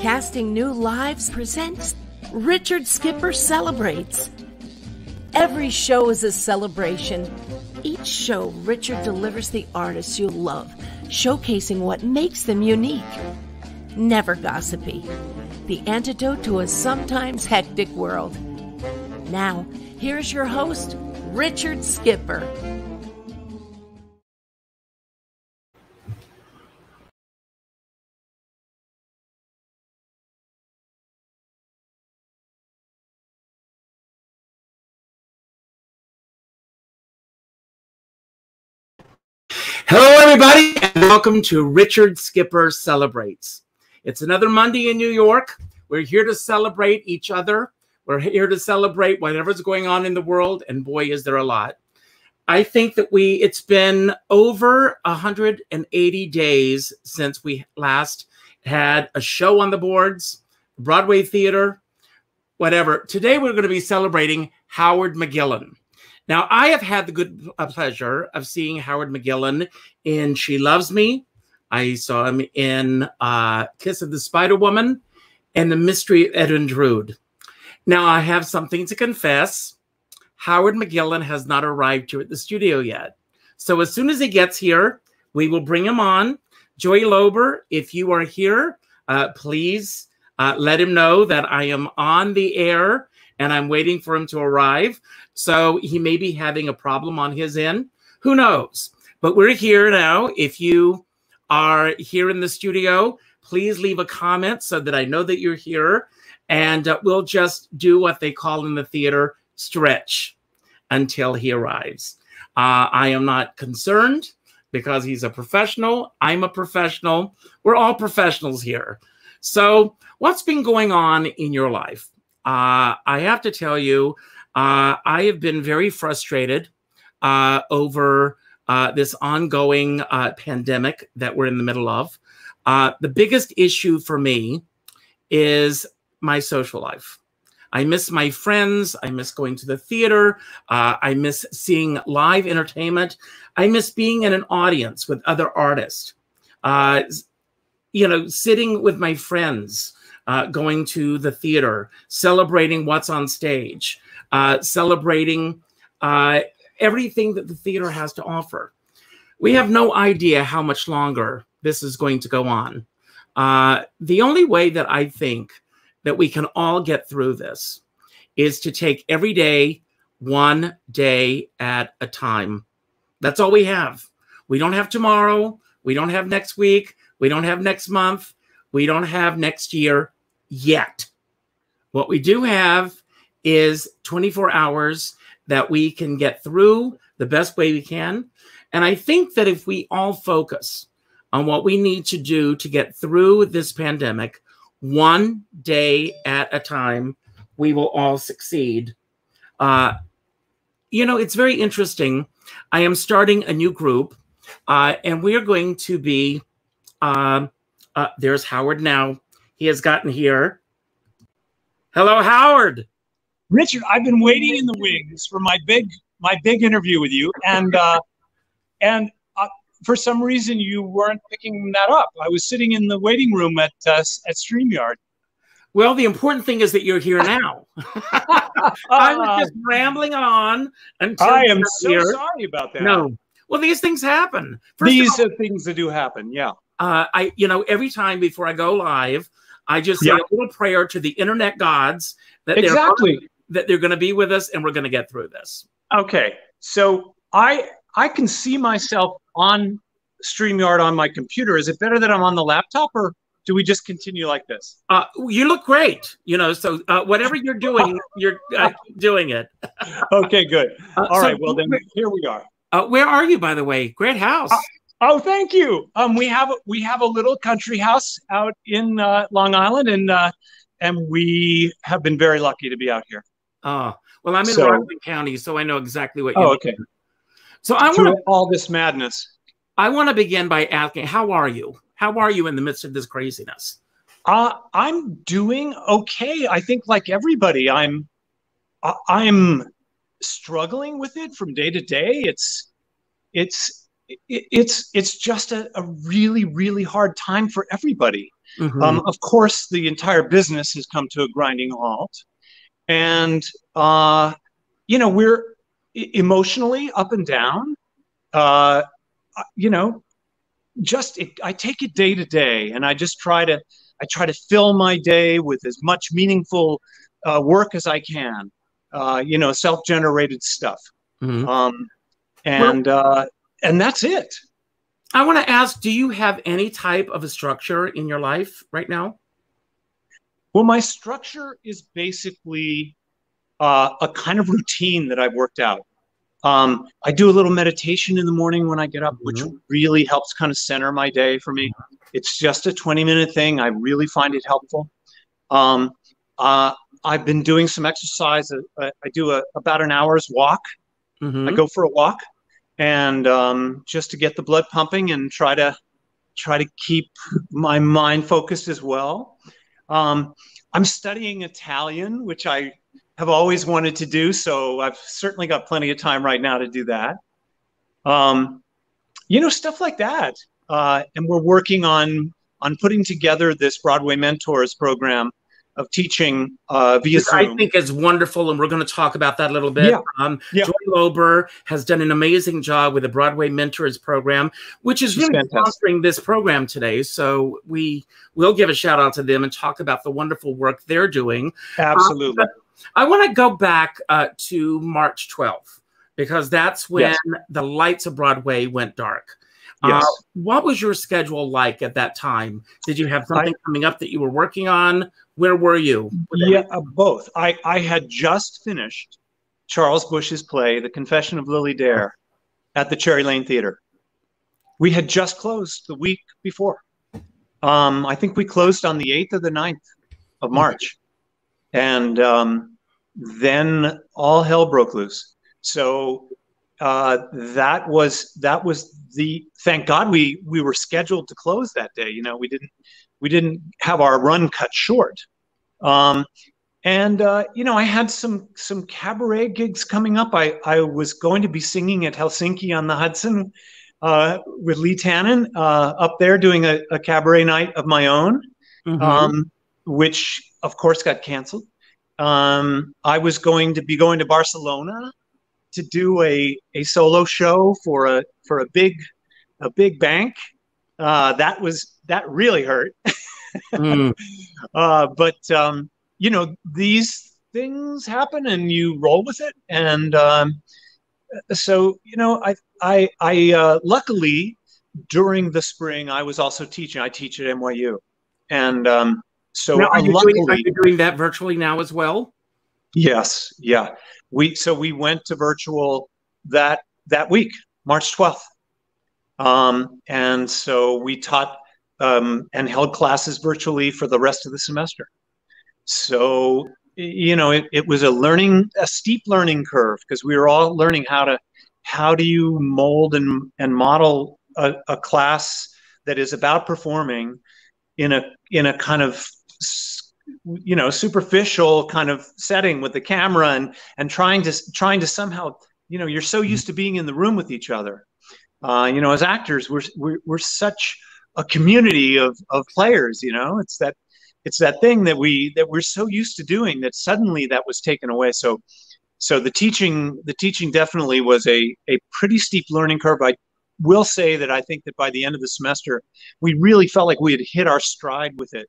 Casting New Lives presents Richard Skipper Celebrates. Every show is a celebration. Each show, Richard delivers the artists you love, showcasing what makes them unique. Never gossipy. The antidote to a sometimes hectic world. Now, here's your host, Richard Skipper. Hello, everybody, and welcome to Richard Skipper Celebrates. It's another Monday in New York. We're here to celebrate each other. We're here to celebrate whatever's going on in the world, and boy, is there a lot. I think that we, it's been over 180 days since we last had a show on the boards, Broadway theater, whatever. Today, we're going to be celebrating Howard McGillin. Now, I have had the good uh, pleasure of seeing Howard McGillin in She Loves Me. I saw him in uh, Kiss of the Spider Woman and The Mystery of Edwin Drood. Now, I have something to confess. Howard McGillin has not arrived here at the studio yet. So, as soon as he gets here, we will bring him on. Joy Lober, if you are here, uh, please uh, let him know that I am on the air and I'm waiting for him to arrive. So he may be having a problem on his end. Who knows? But we're here now. If you are here in the studio, please leave a comment so that I know that you're here. And uh, we'll just do what they call in the theater stretch until he arrives. Uh, I am not concerned because he's a professional. I'm a professional. We're all professionals here. So, what's been going on in your life? Uh, I have to tell you, uh, I have been very frustrated uh, over uh, this ongoing uh, pandemic that we're in the middle of. Uh, the biggest issue for me is my social life. I miss my friends. I miss going to the theater. I miss seeing live entertainment. I miss being in an audience with other artists. you know, sitting with my friends uh, going to the theater, celebrating what's on stage, uh, celebrating uh, everything that the theater has to offer. We have no idea how much longer this is going to go on. Uh, the only way that I think that we can all get through this is to take every day one day at a time. That's all we have. We don't have tomorrow. We don't have next week. We don't have next month. We don't have next year yet. What we do have is 24 hours that we can get through the best way we can. And I think that if we all focus on what we need to do to get through this pandemic, one day at a time, we will all succeed. Uh, you know, it's very interesting. I am starting a new group, uh, and we are going to be. Uh, uh, there's Howard now. He has gotten here. Hello, Howard. Richard, I've been waiting in the wings for my big my big interview with you, and uh, and uh, for some reason you weren't picking that up. I was sitting in the waiting room at uh, at Streamyard. Well, the important thing is that you're here now. I was just rambling on until I am so here. sorry about that. No, well, these things happen. First these all, are things that do happen. Yeah. Uh, I, you know, every time before I go live, I just say a little prayer to the internet gods that exactly. That they're going to be with us and we're going to get through this. Okay, so I I can see myself on Streamyard on my computer. Is it better that I'm on the laptop or do we just continue like this? Uh, you look great. You know, so uh, whatever you're doing, you're uh, doing it. okay, good. Uh, All so right. Well, then here we are. Uh, where are you, by the way? Great house. Uh, oh, thank you. Um, we have we have a little country house out in Long Island, and and we have been very lucky to be out here. Oh, well, I'm in so, Rockland County, so I know exactly what you're Oh, okay. So I want all this madness. I want to begin by asking, how are you? How are you in the midst of this craziness? Uh, I'm doing okay. I think, like everybody, I'm I'm struggling with it from day to day. It's it's it, it's it's just a, a, really really hard time for everybody. Mm-hmm. Um, of course, the entire business has come to a grinding halt, and uh, you know we're emotionally up and down. Uh, you know, just it, I take it day to day, and I just try to I try to fill my day with as much meaningful uh, work as I can. Uh, you know, self generated stuff. Mm-hmm. Um, and well, uh, and that's it. I want to ask: Do you have any type of a structure in your life right now? Well, my structure is basically uh, a kind of routine that I've worked out. Um, I do a little meditation in the morning when I get up, which mm-hmm. really helps kind of center my day for me. It's just a 20 minute thing. I really find it helpful. Um, uh, I've been doing some exercise. Uh, I do a, about an hour's walk. Mm-hmm. I go for a walk and um, just to get the blood pumping and try to try to keep my mind focused as well. Um, I'm studying Italian, which I have always wanted to do, so I've certainly got plenty of time right now to do that. Um, you know, stuff like that. Uh, and we're working on on putting together this Broadway Mentors program of teaching uh, via Zoom. I think is wonderful, and we're going to talk about that a little bit. Yeah. Um, yeah. Joy Lober has done an amazing job with the Broadway Mentors program, which is really sponsoring this program today. So we will give a shout out to them and talk about the wonderful work they're doing. Absolutely. Um, I want to go back uh, to March 12th because that's when yes. the lights of Broadway went dark. Yes. Uh, what was your schedule like at that time? Did you have something I, coming up that you were working on? Where were you? Yeah, uh, both. I, I had just finished Charles Busch's play, The Confession of Lily Dare, at the Cherry Lane Theater. We had just closed the week before. Um, I think we closed on the 8th or the 9th of March. And um, then all hell broke loose. So uh, that was that was the thank God we we were scheduled to close that day. You know, we didn't we didn't have our run cut short. Um, and uh, you know, I had some some cabaret gigs coming up. I I was going to be singing at Helsinki on the Hudson uh, with Lee Tannen uh, up there doing a, a, cabaret night of my own, mm-hmm. um, which of course got canceled. Um, I was going to be going to Barcelona to do a, a solo show for a for a big a big bank. Uh, that was that really hurt. mm. uh, but um, you know these things happen, and you roll with it. And um, so you know, I I I uh, luckily during the spring I was also teaching. I teach at NYU, and um, so now, are, you doing, are you doing that virtually now as well? Yes, yeah we so we went to virtual that that week, March 12th. Um, and so we taught um, and held classes virtually for the rest of the semester. So you know, it, it was a learning, a steep learning curve because we were all learning how to how do you mold and and model a, a class that is about performing in a in a kind of you know superficial kind of setting with the camera and and trying to trying to somehow you know you're so used to being in the room with each other. Uh, you know as actors we're, we're we're such a community of of players you know? It's that it's that thing that we that we're so used to doing that suddenly that was taken away. So so the teaching the teaching definitely was a a pretty steep learning curve. I will say that i think that by the end of the semester we really felt like we had hit our stride with it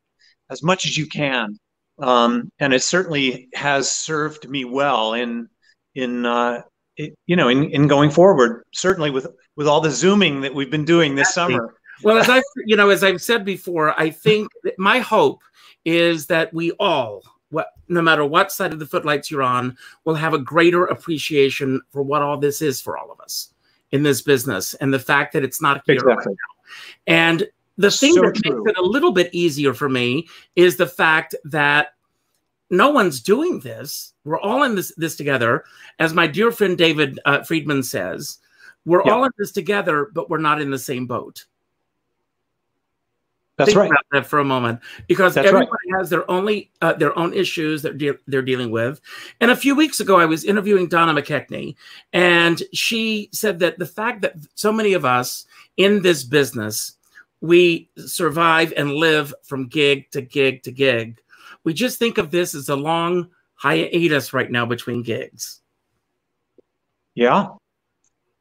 as much as you can. Um, and it certainly has served me well in in uh, it, you know in, in going forward. Certainly with with all the zooming that we've been doing this summer. Well, as I you know as I've said before, I think my hope is that we all, what, no matter what side of the footlights you're on, will have a greater appreciation for what all this is for all of us in this business and the fact that it's not here exactly. right now. And the thing so that true. makes it a little bit easier for me is the fact that no one's doing this. We're all in this this together. As my dear friend David uh, Friedman says, we're yeah. all in this together, but we're not in the same boat. That's Think right. about that for a moment, because That's right. everybody has their only uh, their own issues that de- they're dealing with. And a few weeks ago, I was interviewing Donna McKechnie, and she said that the fact that so many of us in this business we survive and live from gig to gig to gig. We just think of this as a long hiatus right now between gigs. Yeah,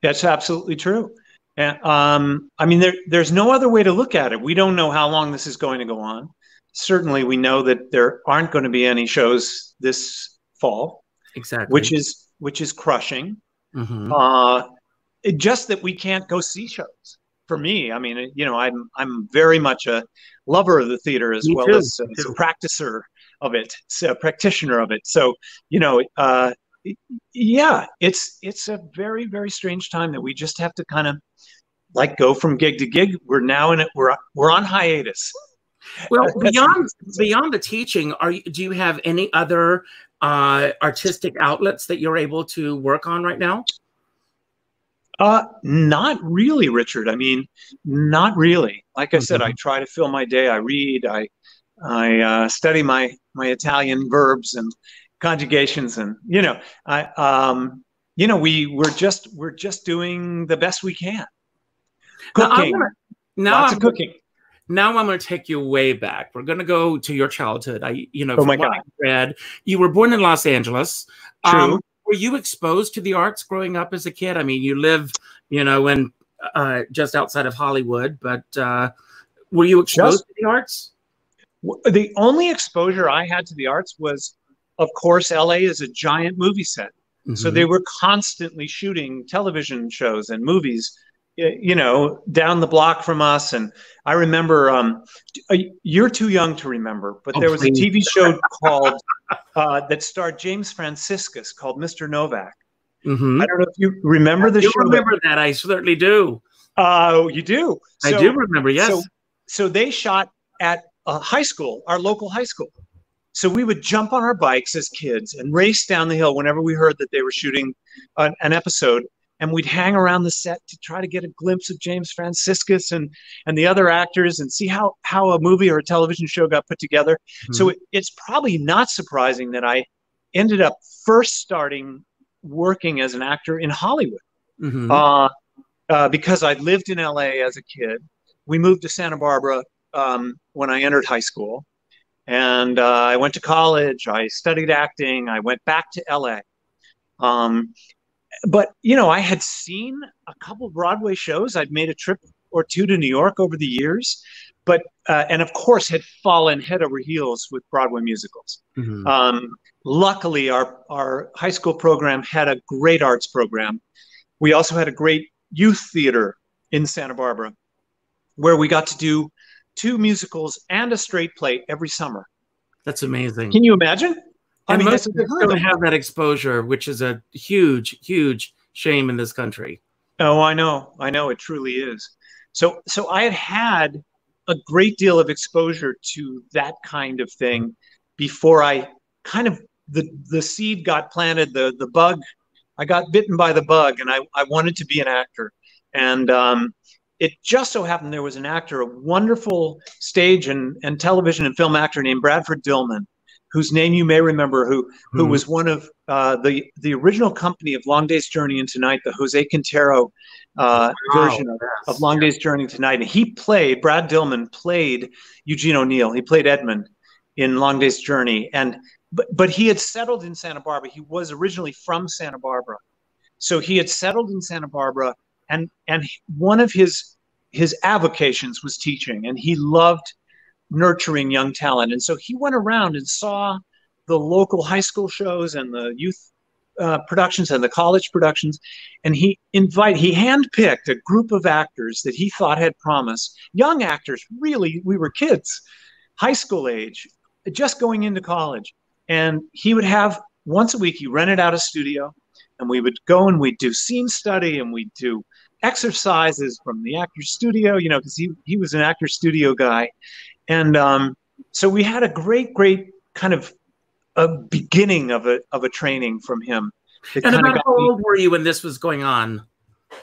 that's absolutely true. And um, I mean, there, there's no other way to look at it. We don't know how long this is going to go on. Certainly, we know that there aren't going to be any shows this fall, Exactly. which is which is crushing. Mhm. Uh, it, just that we can't go see shows. For me, I mean, you know, I'm I'm very much a lover of the theater as Me well too, as, as a practicer of it, so a practitioner of it. So, you know, uh, yeah, it's it's a very very strange time that we just have to kind of like go from gig to gig. We're now in it. We're we're on hiatus. Well, That's- beyond beyond the teaching, are you, do you have any other uh, artistic outlets that you're able to work on right now? Uh, not really, Richard. I mean, not really. Like I said, I try to fill my day. I read. I I uh, study my my Italian verbs and conjugations, and you know, I um, you know, we we're just we're just doing the best we can. Now, I'm Cooking, gonna- Now, lots I'm, of cooking. now I'm going to take you way back. We're going to go to your childhood. I, you know, Oh from my what God. I read, you were born in Los Angeles. True. Um, were you exposed to the arts growing up as a kid? I mean, you live, you know, in uh, just outside of Hollywood, but uh, were you exposed Just- to the arts? The only exposure I had to the arts was, of course, LA is a giant movie set. So Mhm. they were constantly shooting television shows and movies, you know, down the block from us. And I remember, um, uh, you're too young to remember, but Oh, there was a. TV show called uh, that starred James Franciscus called Mr. Novak. Mhm. I don't know if you remember the show. remember that? I certainly do. Oh, you do. I do remember. Yes. So, so they shot at a high school, our local high school. So we would jump on our bikes as kids and race down the hill whenever we heard that they were shooting an, an episode, and we'd hang around the set to try to get a glimpse of James Franciscus and and the other actors and see how how a movie or a television show got put together. So it, it's probably not surprising that I ended up first starting working as an actor in Hollywood Mhm. uh, uh, because I lived in LA as a kid. We moved to Santa Barbara um, when I entered high school, and uh, I went to college. I studied acting. I went back to LA. Um, but you know, I had seen a couple Broadway shows. I'd made a trip or two to New York over the years, but uh, and of course had fallen head over heels with Broadway musicals. Mhm. Um, luckily, our our high school program had a great arts program. We also had a great youth theater in Santa Barbara, where we got to do two musicals and a straight play every summer. That's amazing. Can you imagine? I and mean, most us don't have that exposure, which is a huge, huge shame in this country. Oh, I know, I know, it truly is. So, so I had had a great deal of exposure to that kind of thing before I kind of the the seed got planted, the the bug. I got bitten by the bug, and I I wanted to be an actor, and um, it just so happened there was an actor, a wonderful stage and and television and film actor named Bradford Dillman, whose name you may remember, who who Mhm. was one of uh, the the original company of Long Day's Journey into Night, the Jose Quintero uh, Wow, version of, yes. of Long Day's Journey to Night. And he played Brad Dillman played Eugene O'Neill. He played Edmund in Long Day's Journey, and but but he had settled in Santa Barbara. He was originally from Santa Barbara, so he had settled in Santa Barbara, and and one of his his avocations was teaching, and he loved nurturing young talent. And so he went around and saw the local high school shows and the youth uh, productions and the college productions, and he invite he handpicked a group of actors that he thought had promise. Young actors, really, we were kids, high school age, just going into college, and he would have once a week. He rented out a studio, and we would go and we'd do scene study and we'd do exercises from the actor's studio, you know, because he he was an actor studio guy, and um, so we had a great, great kind of a beginning of a of a training from him. And about how me- old were you when this was going on?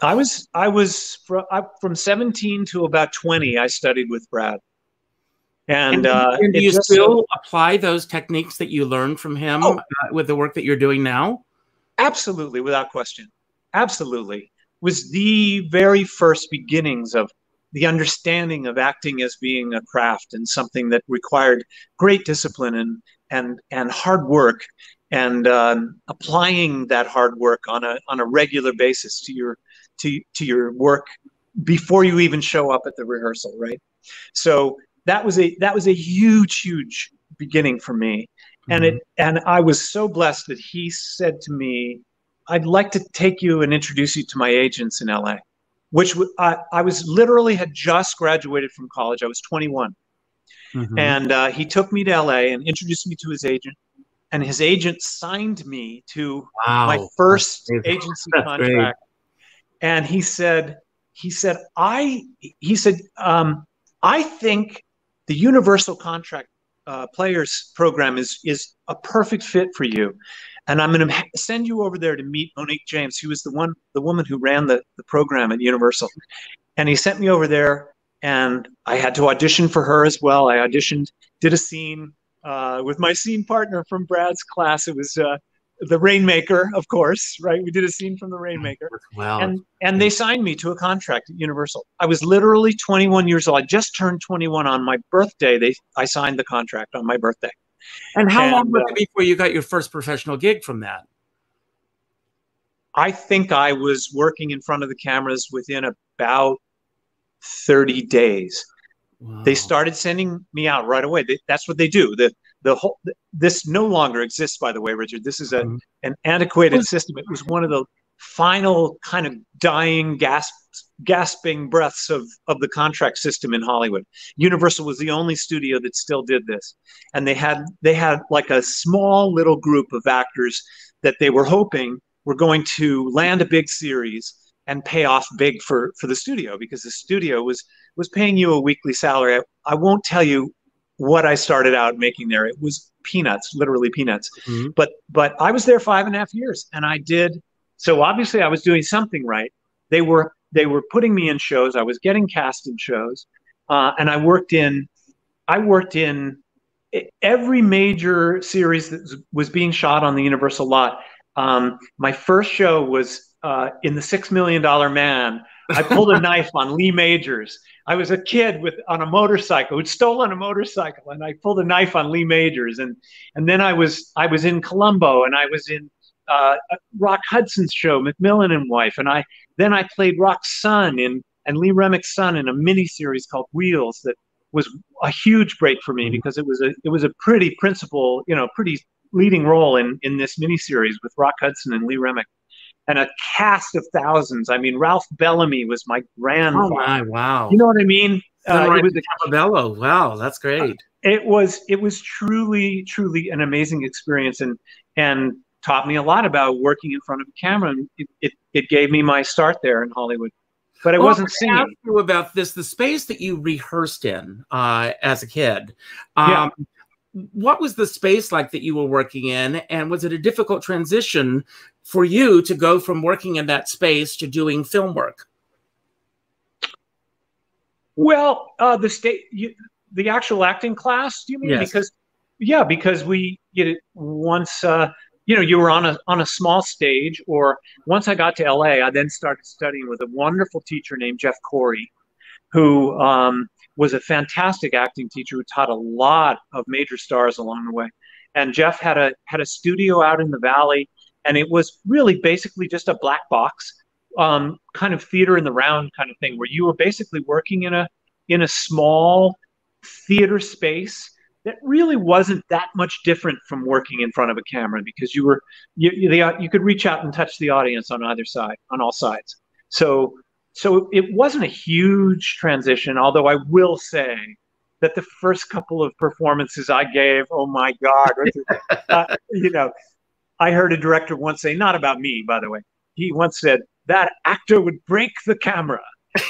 I was I was from, I, from 17 to about 20. I studied with Brad. And, and, uh, and do you still apply those techniques that you learned from him oh, uh, with the work that you're doing now? Absolutely, without question. Absolutely. Was the very first beginnings of the understanding of acting as being a craft and something that required great discipline and and and hard work and um, applying that hard work on a on a regular basis to your to to your work before you even show up at the rehearsal right? So that was a that was a huge huge beginning for me. And mm-hmm. it and i was so blessed that he said to me i'd like to take you and introduce you to my agents in la which I, I was literally had just graduated from college. I was 21 mm-hmm. and uh, he took me to la and introduced me to his agent and his agent signed me to wow. my first agency contract. And he said he said i he said um, i think the universal contract uh, players program is is a perfect fit for you. And i'm going to send you over there to meet monique james who was the one the woman who ran the, the program at universal. And he sent me over there and i had to audition for her as well. I auditioned did a scene uh, with my scene partner from brad's class. It was uh, the Rainmaker, of course, right? We did a scene from the Rainmaker. Wow. And and they signed me to a contract at Universal. I was literally 21 years old. I just turned 21 on my birthday. They I signed the contract on my birthday. And how and, long was uh, it before you got your first professional gig from that? I think I was working in front of the cameras within about 30 days. Wow. They started sending me out right away. They, that's what they do. The the whole this no longer exists by the way richard. This is a, mm-hmm. an antiquated system. It was one of the final kind of dying gasp, gasping breaths of, of the contract system in hollywood. Universal was the only studio that still did this. And they had they had like a small little group of actors that they were hoping were going to land a big series and pay off big for for the studio because the studio was was paying you a weekly salary. I, I won't tell you what I started out making there. It was peanuts, literally peanuts. Mm-hmm. But but I was there five and a half years, and I did. So obviously, I was doing something right. They were they were putting me in shows. I was getting cast in shows, uh, and I worked in I worked in every major series that was being shot on the Universal lot. Um, my first show was uh, in the Six Million Dollar Man. I pulled a knife on Lee Majors. I was a kid with on a motorcycle who'd stolen a motorcycle, and I pulled a knife on Lee Majors, and and then I was I was in Columbo, and I was in uh, Rock Hudson's show, McMillan and Wife, and I then I played Rock's son in and Lee Remick's son in a mini series called Wheels that was a huge break for me mm-hmm. because it was a it was a pretty principal, you know, pretty leading role in in this mini series with Rock Hudson and Lee Remick and a cast of thousands. I mean, Ralph Bellamy was my grandfather. Oh my, wow! You know what I mean? Uh, it was a Capabello. Wow, that's great. Uh, it was it was truly truly an amazing experience and and taught me a lot about working in front of a camera. And it, it, it gave me my start there in Hollywood. But I well, wasn't singing. Ask you about this the space that you rehearsed in uh, as a kid. Um, yeah what was the space like that you were working in and was it a difficult transition for you to go from working in that space to doing film work? Well, uh, the state, you, the actual acting class. Do you mean yes. because? Yeah, because we you know, once uh, you know you were on a on a small stage, or once I got to LA, I then started studying with a wonderful teacher named Jeff Corey, who um, was a fantastic acting teacher who taught a lot of major stars along the way. And Jeff had a had a studio out in the valley and it was really basically just a black box um, kind of theater in the round kind of thing where you were basically working in a in a small theater space that really wasn't that much different from working in front of a camera because you were you, you, the, you could reach out and touch the audience on either side on all sides. So so it wasn't a huge transition although i will say that the first couple of performances i gave oh my god uh, you know I heard a director once say, not about me, by the way. He once said that actor would break the camera.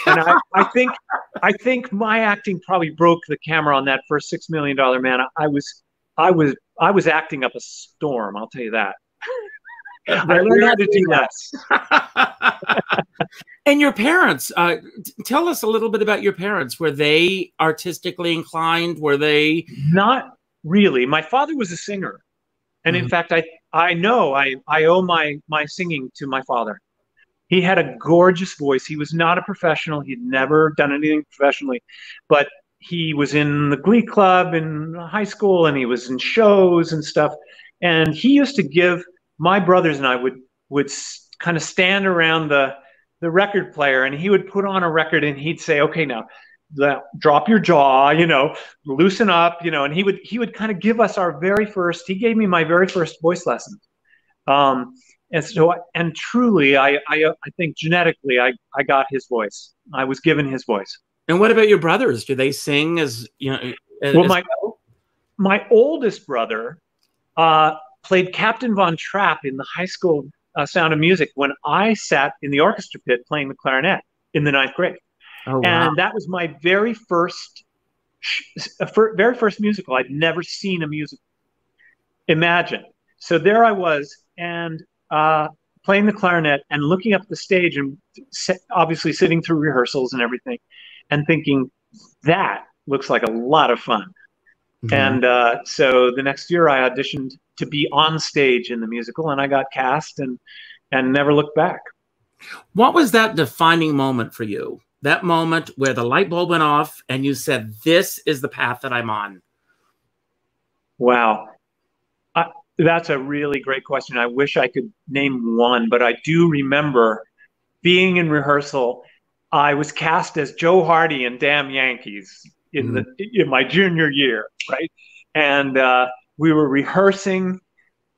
and I, I, think I think my acting probably broke the camera on that first six million dollar man. I was I was I was acting up a storm. I'll tell you that. I learned how to do that. and your parents, uh, tell us a little bit about your parents. Were they artistically inclined? Were they not really? My father was a singer, and mm-hmm. in fact, I I know I I owe my my singing to my father. He had a gorgeous voice. He was not a professional. He'd never done anything professionally, but he was in the glee club in high school and he was in shows and stuff and he used to give my brothers and I would would kind of stand around the the record player and he would put on a record and he'd say okay now drop your jaw you know loosen up you know and he would he would kind of give us our very first he gave me my very first voice lesson um, and so and truly I, I i think genetically i i got his voice i was given his voice and what about your brothers? Do they sing as you know? As, well, my well? my oldest brother uh, played Captain Von Trapp in the high school uh, Sound of Music when I sat in the orchestra pit playing the clarinet in the ninth grade, oh, wow. and that was my very first, very first musical. I'd never seen a musical. Imagine. So there I was, and uh, playing the clarinet and looking up the stage, and obviously sitting through rehearsals and everything and thinking that looks like a lot of fun. Mm-hmm. And uh, so the next year I auditioned to be on stage in the musical and I got cast and and never looked back. What was that defining moment for you? That moment where the light bulb went off and you said, This is the path that I'm on? Wow. that's a really great question. I wish I could name one, but I do remember being in rehearsal I was cast as Joe Hardy in Damn Yankees in mm-hmm. the in my junior year, right? And uh, we were rehearsing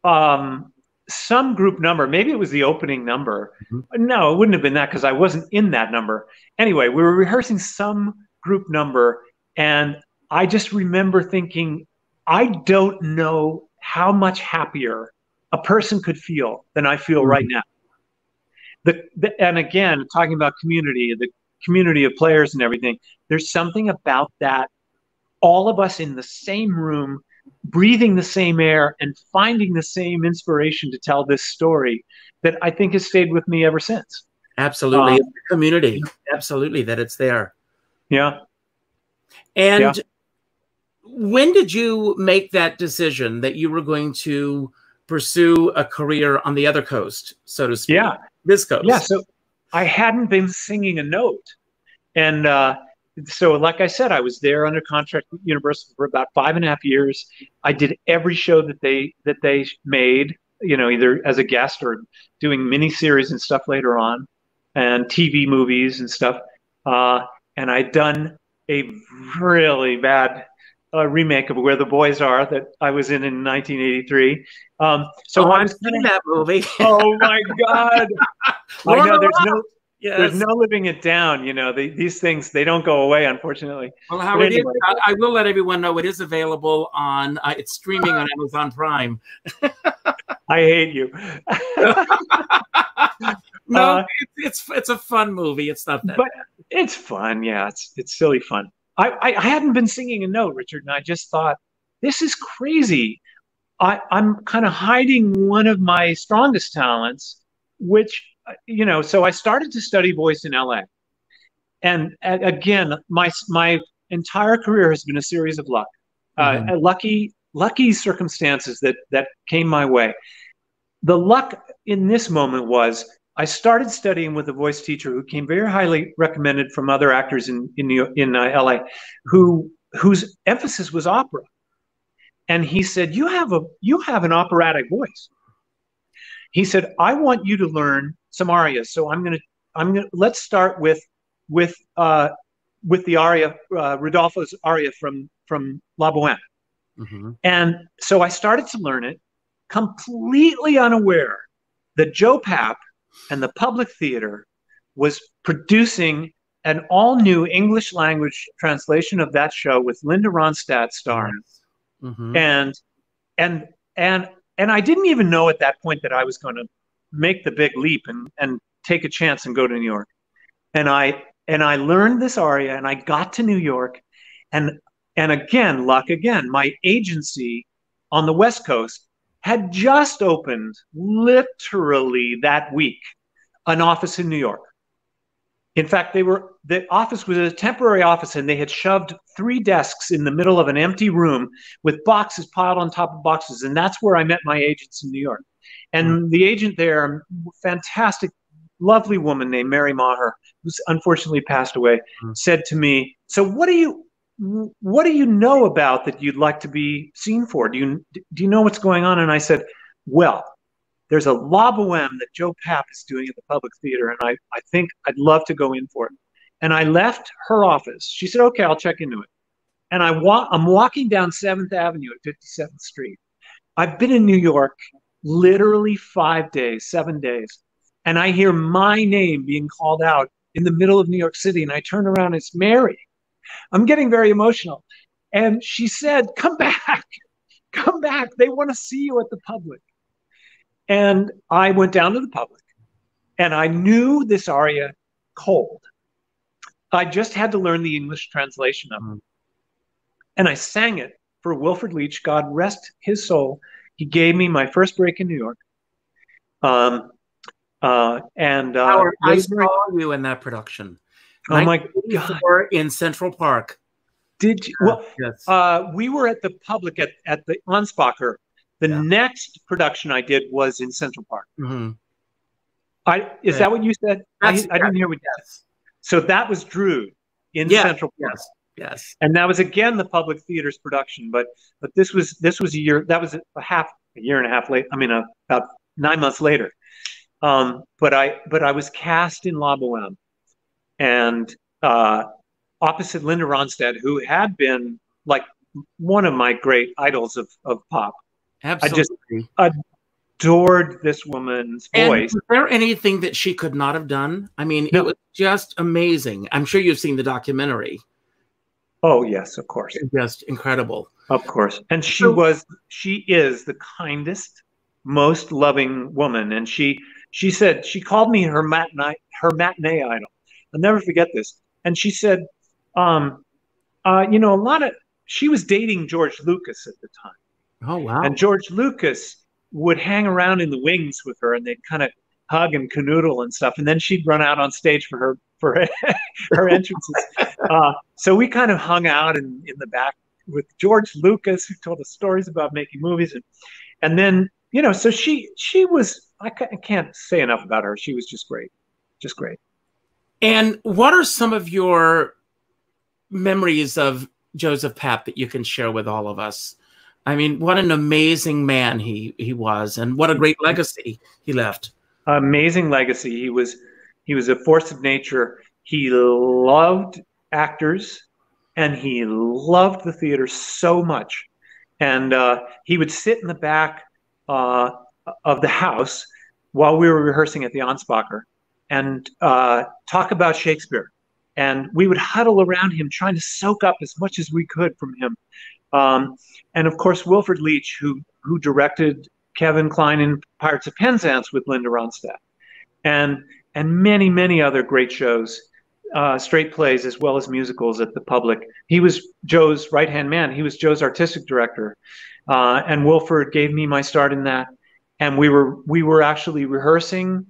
um, some group number. Maybe it was the opening number. Mm-hmm. No, it wouldn't have been that because I wasn't in that number. Anyway, we were rehearsing some group number, and I just remember thinking, I don't know how much happier a person could feel than I feel mm-hmm. right now the, the, and again talking about community the community of players and everything there's something about that all of us in the same room breathing the same air and finding the same inspiration to tell this story that i think has stayed with me ever since. Absolutely. Um, community. Absolutely that it's there. Yeah. And yeah. when did you make that decision that you were going to pursue a career on the other coast so to speak? Yeah. This coast. Yeah, so I hadn't been singing a note. And uh, so, like I said, I was there under contract with Universal for about five and a half years. I did every show that they that they made, you know, either as a guest or doing miniseries and stuff later on, and TV movies and stuff. Uh, and I'd done a really bad uh, remake of Where the Boys Are that I was in in 1983. Um, so oh, I was in that movie. oh my God! I know there's no. Yes. There's no living it down. You know, the, these things, they don't go away, unfortunately. Well, Howard, anyway. I, I, will let everyone know it is available on, uh, it's streaming on Amazon Prime. I hate you. no, uh, it's, it's, it's a fun movie. It's not that but bad. It's fun. Yeah, it's it's silly fun. I, I, I hadn't been singing a note, Richard, and I just thought, this is crazy. I, I'm kind of hiding one of my strongest talents, which, you know, so I started to study voice in LA. And again, my, my entire career has been a series of luck, uh, mm-hmm. uh, lucky, lucky circumstances that, that came my way. The luck in this moment was I started studying with a voice teacher who came very highly recommended from other actors in in, New, in uh, LA, who whose emphasis was opera, and he said, "You have a you have an operatic voice." He said, "I want you to learn some arias, so I'm gonna I'm gonna let's start with with uh, with the aria uh, Rodolfo's aria from from La Boheme." Mm-hmm. And so I started to learn it, completely unaware that Joe Papp and the Public Theater was producing an all new English language translation of that show with Linda Ronstadt starring. Mm-hmm. And and and and I didn't even know at that point that I was going to make the big leap and and take a chance and go to New York. And I and I learned this aria and I got to New York and and again luck again my agency on the West Coast had just opened, literally that week, an office in New York. In fact, they were the office was a temporary office, and they had shoved three desks in the middle of an empty room with boxes piled on top of boxes, and that's where I met my agents in New York. And mm-hmm. the agent there, a fantastic, lovely woman named Mary Maher, who's unfortunately passed away, mm-hmm. said to me, "So what do you what do you know about that you'd like to be seen for? Do you do you know what's going on?" And I said, "Well, there's a La Boheme that Joe Papp is doing at the Public Theater, and I, I think I'd love to go in for it. And I left her office. She said, okay, I'll check into it. And I wa- I'm walking down 7th Avenue at 57th Street. I've been in New York literally five days, seven days. And I hear my name being called out in the middle of New York City. And I turn around, it's Mary. I'm getting very emotional. And she said, Come back, come back. They want to see you at the public. And I went down to the public and I knew this aria cold. I just had to learn the English translation of it. Mm. And I sang it for Wilford Leach. God rest his soul. He gave me my first break in New York. Um, uh, and uh, Howard, I saw you in that production. Oh my God! In Central Park. Did you? Well, yes. uh, we were at the public at, at the Anspacher the yeah. next production I did was in Central Park. Mm-hmm. I is yeah. that what you said? I, I, didn't hear what. Yes. So that was Drood in yeah. Central Park. Yes. Yes. And that was again the Public Theater's production, but but this was this was a year that was a half a year and a half late. I mean, a, about nine months later. Um, but I but I was cast in La Boheme, and uh, opposite Linda Ronstadt, who had been like one of my great idols of of pop. Absolutely. I just adored this woman's and voice. Was there anything that she could not have done? I mean, no. it was just amazing. I'm sure you've seen the documentary. Oh yes, of course. Just incredible. Of course. And she so, was she is the kindest, most loving woman. And she she said she called me her matinee her matinee idol. I'll never forget this. And she said, um, uh, you know, a lot of she was dating George Lucas at the time. Oh wow! And George Lucas would hang around in the wings with her, and they'd kind of hug and canoodle and stuff. And then she'd run out on stage for her for her entrances. Uh, so we kind of hung out in, in the back with George Lucas, who told us stories about making movies, and and then you know, so she she was I can't say enough about her. She was just great, just great. And what are some of your memories of Joseph Papp that you can share with all of us? I mean, what an amazing man he he was, and what a great legacy he left. Amazing legacy. He was he was a force of nature. He loved actors, and he loved the theater so much. And uh, he would sit in the back uh, of the house while we were rehearsing at the Anspacher and uh, talk about Shakespeare. And we would huddle around him, trying to soak up as much as we could from him. Um, and of course, Wilford Leach, who who directed Kevin Kline in Pirates of Penzance with Linda Ronstadt, and and many many other great shows, uh, straight plays as well as musicals at the public. He was Joe's right hand man. He was Joe's artistic director, uh, and Wilford gave me my start in that. And we were we were actually rehearsing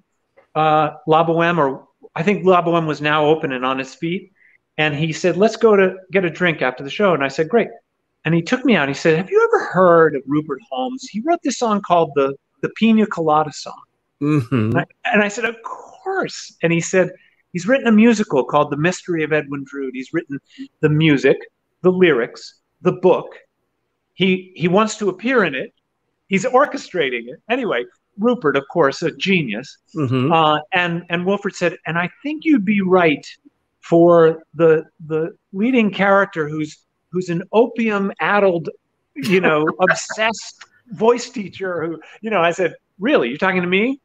uh, La Boheme, or I think La Boheme was now open and on its feet. And he said, "Let's go to get a drink after the show." And I said, "Great." and he took me out. he said, "Have you ever heard of Rupert Holmes? He wrote this song called the the Pina Colada song." Mm-hmm. And, I, and, I, said, "Of course." And he said, "He's written a musical called The Mystery of Edwin Drood. He's written the music, the lyrics, the book. He he wants to appear in it. He's orchestrating it. Anyway." Rupert, of course, a genius, mm-hmm. uh, and and Wilford said, and I think you'd be right for the the leading character who's who's an opium addled, you know, obsessed voice teacher who, you know, I said, really, you're talking to me?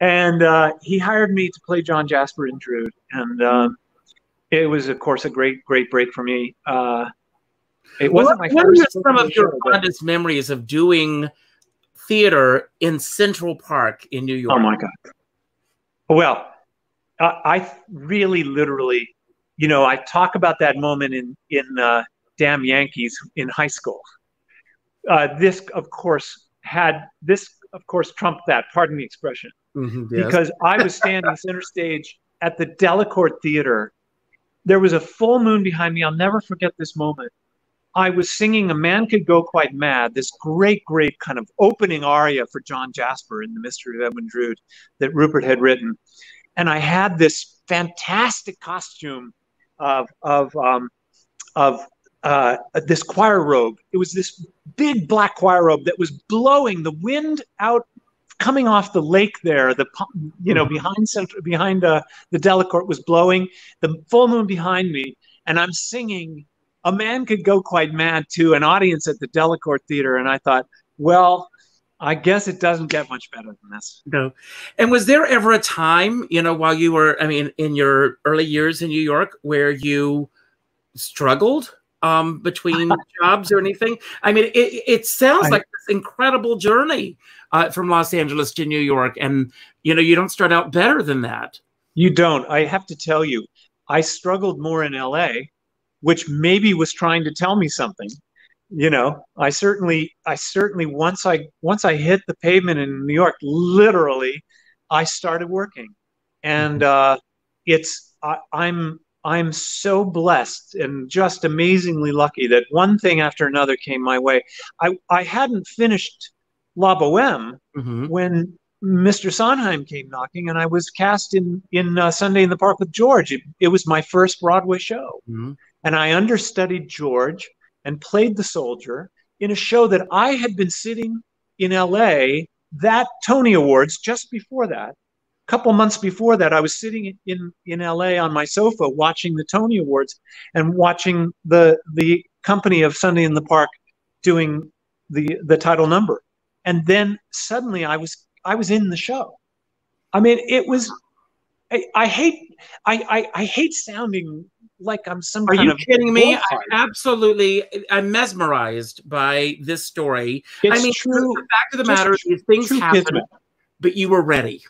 And uh, he hired me to play John Jasper in Drood. And uh, it was, of course, a great, great break for me. Uh, it wasn't what, my first. What are some of your fondest memories of doing theater in Central Park in New York? Oh, my God. Well, I really literally, you know, I talk about that moment in, in, uh, damn Yankees in high school. Uh, this, of course, had this, of course, trumped that. Pardon the expression, Mhm, yes. because I was standing center stage at the Delacorte Theater. There was a full moon behind me. I'll never forget this moment. I was singing "A Man Could Go Quite Mad," this great, great kind of opening aria for John Jasper in *The Mystery of Edwin Drood* that Rupert had written, and I had this fantastic costume of of um, of uh, this choir robe. It was this big black choir robe that was blowing the wind out, coming off the lake there. The you know behind center behind uh, the Delacorte was blowing. The full moon behind me, and I'm singing. A man could go quite mad to an audience at the Delacorte Theater, and I thought, well, I guess it doesn't get much better than this. No. And was there ever a time, you know, while you were, I mean, in your early years in New York, where you struggled um, between jobs or anything? I mean, it, it sounds I- like this incredible journey uh, from Los Angeles to New York, and you know, you don't start out better than that. You don't. I have to tell you, I struggled more in LA, which maybe was trying to tell me something. You know, I certainly, I certainly once I once I hit the pavement in New York, literally, I started working, and uh, it's I, I'm I'm so blessed and just amazingly lucky that one thing after another came my way. I I hadn't finished La Boheme hmm when Mr. Sondheim came knocking, and I was cast in in uh, Sunday in the Park with George. It, it was my first Broadway show, hmm and I understudied George and played the soldier in a show that I had been sitting in L.A. that Tony Awards just before that. A couple months before that, I was sitting in in L.A. on my sofa watching the Tony Awards and watching the the company of Sunday in the Park doing the the title number, and then suddenly I was I was in the show. I mean, it was. I, I hate I, I I hate sounding like I'm some Are kind you of kidding me? I'm absolutely, I'm mesmerized by this story. It's I mean, true. the fact of the matter is, things happen, kismet. but you were ready.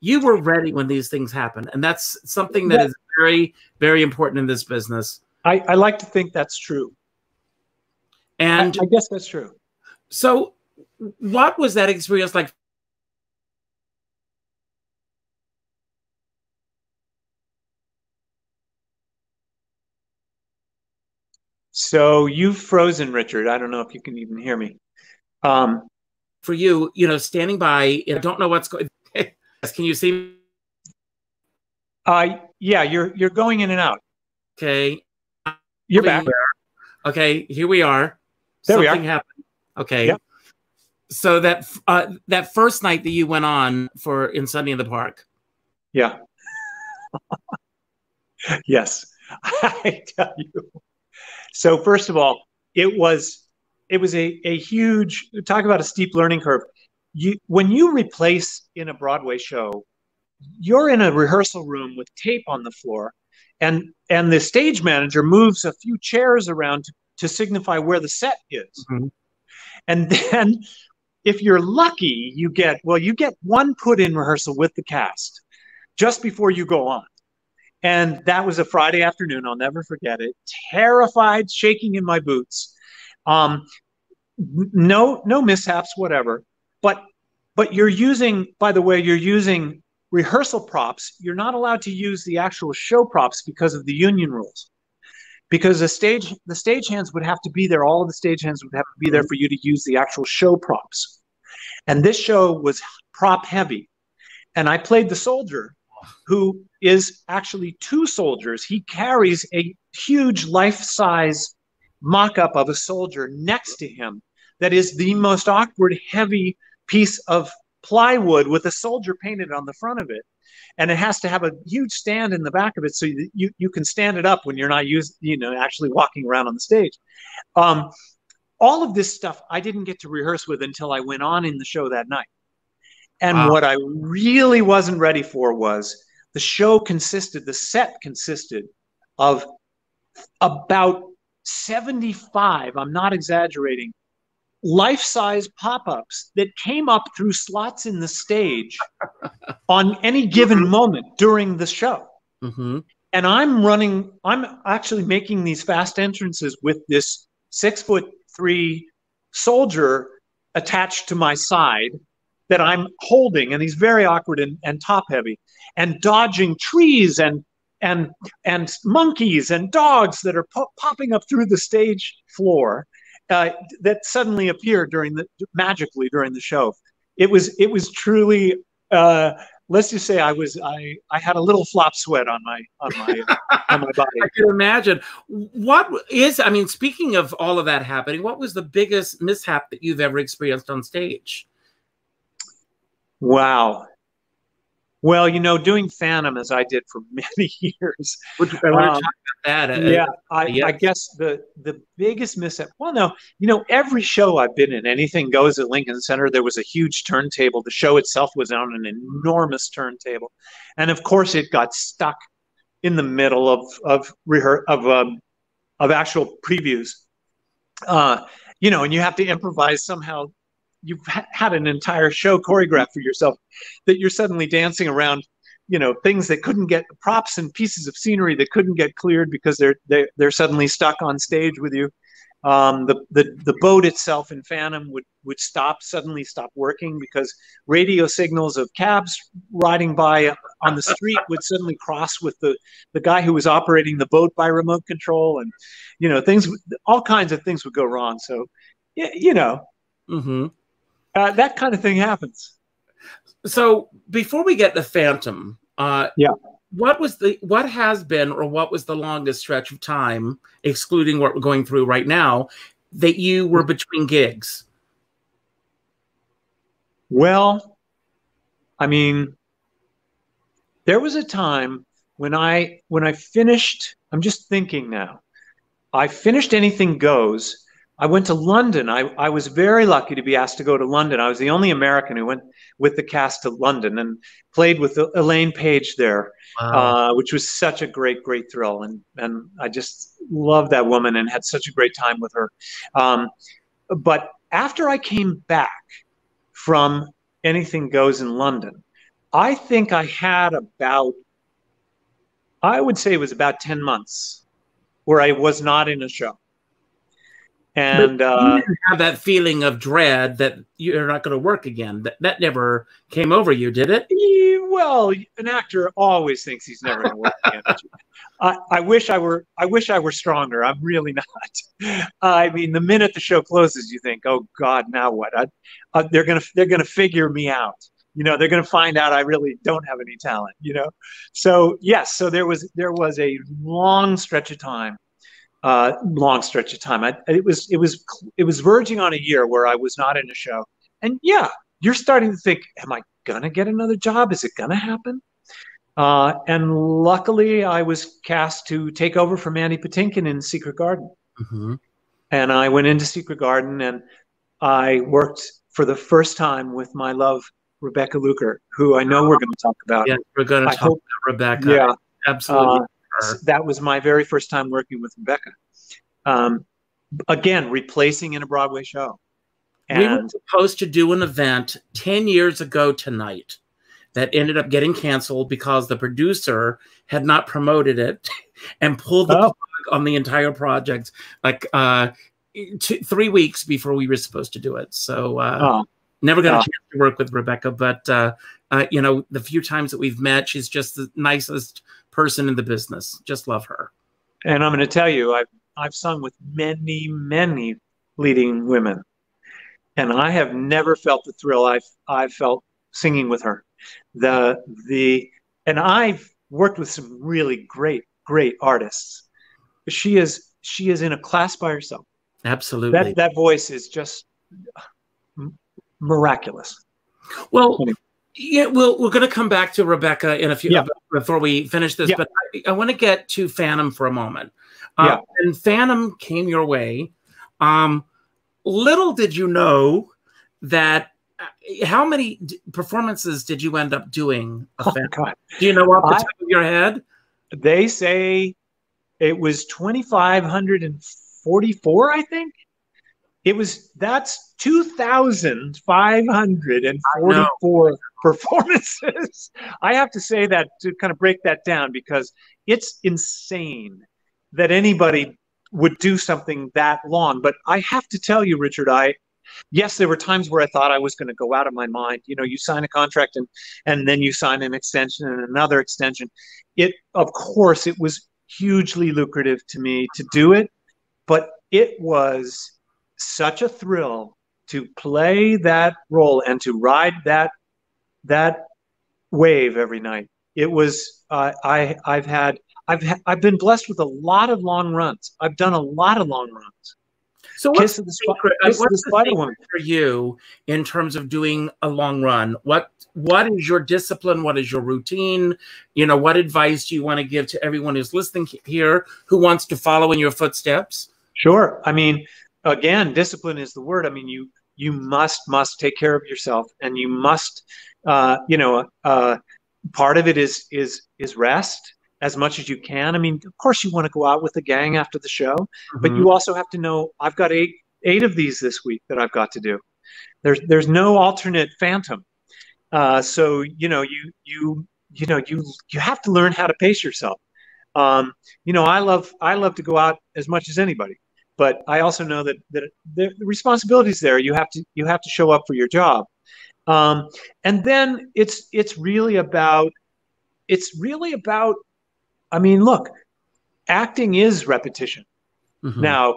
You were ready when these things happen, and that's something that Yeah. is very, very important in this business. I, I like to think that's true. I, And I guess that's true. so, what was that experience like? So you've frozen, Richard. I don't know if you can even hear me. Um, for you, you know, standing by, I don't know what's going. Can you see? me? uh, yeah, you're you're going in and out. Okay, You're back. Okay, here we are. There we are. Something happened. Okay. Yep. So that uh, that first night that you went on for in Sunday in the Park, Yeah. yes, I tell you. So first of all, it was it was a, a huge talk about a steep learning curve. You when you replace in a Broadway show, you're in a rehearsal room with tape on the floor, and and the stage manager moves a few chairs around to, to signify where the set is. Mhm. And then if you're lucky, you get well, you get one put in rehearsal with the cast just before you go on. And that was a Friday afternoon. I'll never forget it. Terrified, shaking in my boots. Um, no, no mishaps, whatever. But, but you're using, by the way, you're using rehearsal props. You're not allowed to use the actual show props because of the union rules. Because the stage, the stagehands would have to be there. All of the stagehands would have to be there for you to use the actual show props. And this show was prop heavy. And I played the soldier who is actually two soldiers. He carries a huge life size mock up of a soldier next to him that is the most awkward, heavy piece of plywood with a soldier painted on the front of it. And it has to have a huge stand in the back of it so you, you, you can stand it up when you're not used, you know, actually walking around on the stage. Um, all of this stuff I didn't get to rehearse with until I went on in the show that night. And Wow. what I really wasn't ready for was the show consisted, the set consisted of about 75, I'm not exaggerating, life size pop ups that came up through slots in the stage on any given moment during the show. Hmm and I'm running, I'm actually making these fast entrances with this six foot three soldier attached to my side that I'm holding, and he's very awkward and, and top heavy, and dodging trees and and and monkeys and dogs that are po- popping up through the stage floor uh, that suddenly appeared during the magically during the show. It was it was truly. Uh, let's just say I was I I had a little flop sweat on my on my on my body. I can imagine. What is I mean, speaking of all of that happening, what was the biggest mishap that you've ever experienced on stage? Wow. Well, you know, doing Phantom as I did for many years. Which, I want um, to talk about that. Uh, yeah, I, yes. I, guess the the biggest mishap. Well, no, you know, every show I've been in, anything goes at Lincoln Center. There was a huge turntable. The show itself was on an enormous turntable, and of course, it got stuck in the middle of of rehear of um, of actual previews. Uh, you know, and you have to improvise somehow you've had an entire show choreographed for yourself that you're suddenly dancing around you know things that couldn't get props and pieces of scenery that couldn't get cleared because they're they're, they're suddenly stuck on stage with you. Um, the, the the boat itself in phantom would would stop suddenly stop working because radio signals of cabs riding by on the street would suddenly cross with the the guy who was operating the boat by remote control and you know things all kinds of things would go wrong. So yeah you know. Mm-hmm uh, that kind of thing happens. So before we get to Phantom, uh, yeah, what was the what has been or what was the longest stretch of time, excluding what we're going through right now, that you were between gigs? Well, I mean, there was a time when I when I finished. I'm just thinking now. I finished Anything Goes, I went to London. I, I was very lucky to be asked to go to London. I was the only American who went with the cast to London and played with Elaine Paige there, wow. uh, which was such a great, great thrill. And, and I just loved that woman and had such a great time with her. Um, but after I came back from Anything Goes in London, I think I had about, I would say it was about 10 months where I was not in a show and uh, have that feeling of dread that you're not going to work again. That that never came over you, did it? Well, an actor always thinks he's never going to work again. I, I wish I were. I wish I were stronger. I'm really not. I mean, the minute the show closes, you think, "Oh God, now what?" I, uh, they're gonna they're gonna figure me out. You know, they're gonna find out I really don't have any talent. You know, so yes, so there was there was a long stretch of time uh, long stretch of time. I, it was it was it was verging on a year where I was not in a show, and yeah, you're starting to think, am I gonna get another job? Is it gonna happen? Uh, and luckily, I was cast to take over for Mandy Patinkin in Secret Garden, mm-hmm. and I went into Secret Garden and I worked for the first time with my love Rebecca Luker, who I know we're going to talk about. Yeah, we're going to talk hope, about Rebecca. Yeah, absolutely. Uh, that was my very first time working with Rebecca. Um, again, replacing in a Broadway show. And we were supposed to do an event 10 years ago tonight that ended up getting canceled because the producer had not promoted it and pulled the oh. plug on the entire project like uh, two, three weeks before we were supposed to do it. So uh, oh. never got oh. a chance to work with Rebecca, but uh, uh, you know, the few times that we've met, she's just the nicest person in the business. Just love her. And I'm going to tell you, I've I've sung with many, many leading women, and I have never felt the thrill I've I've felt singing with her. The the and I've worked with some really great, great artists. She is she is in a class by herself. Absolutely. That that voice is just miraculous. Well, yeah, well, we're going to come back to Rebecca in a few yeah. before we finish this, yeah. but I, I want to get to Phantom for a moment. Uh, yeah. And Phantom came your way. Um, little did you know that. Uh, how many d- performances did you end up doing? Oh, God. Do you know off the I, top of your head? They say it was 2,544, I think. It was that's 2,544 performances. I have to say that to kind of break that down because it's insane that anybody would do something that long. But I have to tell you, Richard, I yes, there were times where I thought I was going to go out of my mind. You know, you sign a contract and and then you sign an extension and another extension. It, of course, it was hugely lucrative to me to do it, but it was such a thrill to play that role and to ride that that wave every night. It was uh, I I've had I've ha- I've been blessed with a lot of long runs. I've done a lot of long runs. So what's the, secret, uh, what's the, the secret for you in terms of doing a long run? What what is your discipline? What is your routine? You know, what advice do you want to give to everyone who's listening here who wants to follow in your footsteps? Sure. I mean, again, discipline is the word. I mean, you you must must take care of yourself, and you must, uh, you know, uh, part of it is is is rest as much as you can. I mean, of course, you want to go out with the gang after the show, mm-hmm. but you also have to know I've got eight eight of these this week that I've got to do. There's there's no alternate phantom. Uh, so you know you you you know you you have to learn how to pace yourself. Um, you know, I love I love to go out as much as anybody, but I also know that that the, the responsibilities there. You have to you have to show up for your job, um, and then it's it's really about it's really about I mean, look, acting is repetition. Mm-hmm. Now,